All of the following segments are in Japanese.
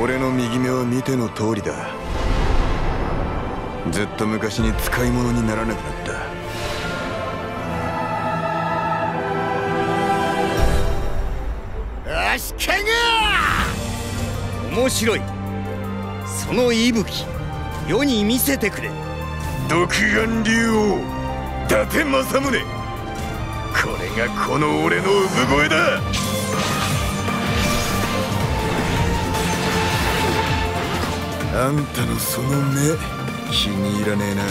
俺の右目は見ての通りだ。ずっと昔に使い物にならなくなった。足利面白い。その息吹世に見せてくれ。独眼竜王伊達政宗。これがこの俺の産声だあんたのその目気に入らねえな。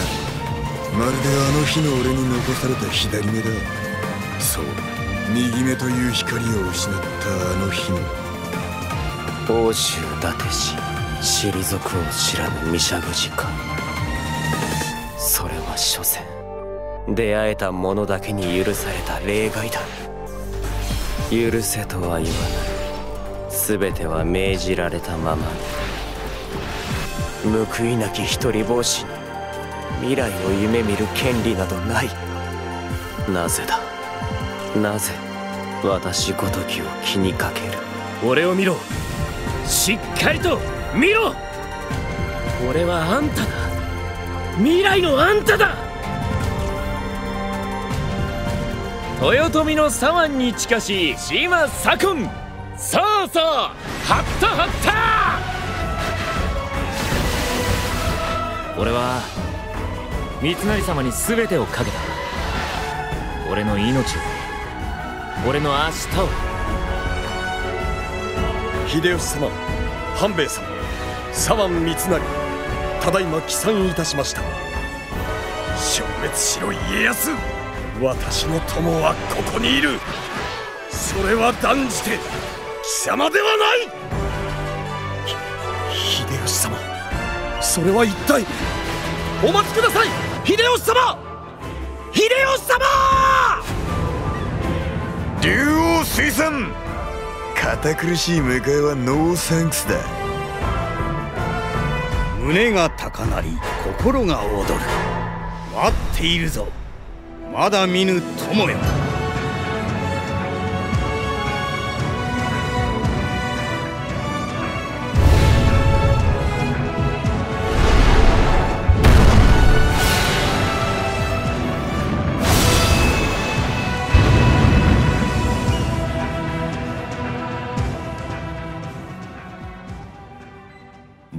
まるであの日の俺に残された左目だ。そう右目という光を失ったあの日の。欧州伊達氏退くを知らぬ武者口かそれは所詮出会えた者だけに許された例外だ。許せとは言わない。全ては命じられたまま。報いなき一人帽子に未来を夢見る権利などない。なぜだ？なぜ私ごときを気にかける？俺を見ろ。しっかりと見ろ。俺はあんただ。未来のあんただ。豊臣の左腕に近しい島左近さあさあはったはった三成様に全てをかけた。俺の命を。俺の明日を。秀吉様半兵衛様左腕三成ただいま帰参いたしました。消滅しろ家康私の友はここにいる。それは断じて貴様ではない。秀吉様それは一体お待ちください。秀吉様秀吉様！竜王水産堅苦しい迎えはノーサンクスだ。胸が高鳴り心が躍る。待っているぞ。まだ見ぬ友よ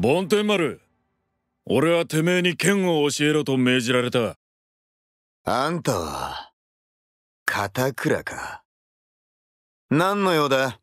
梵天丸俺はてめえに剣を教えろと命じられた。あんたは片倉か。何の用だ？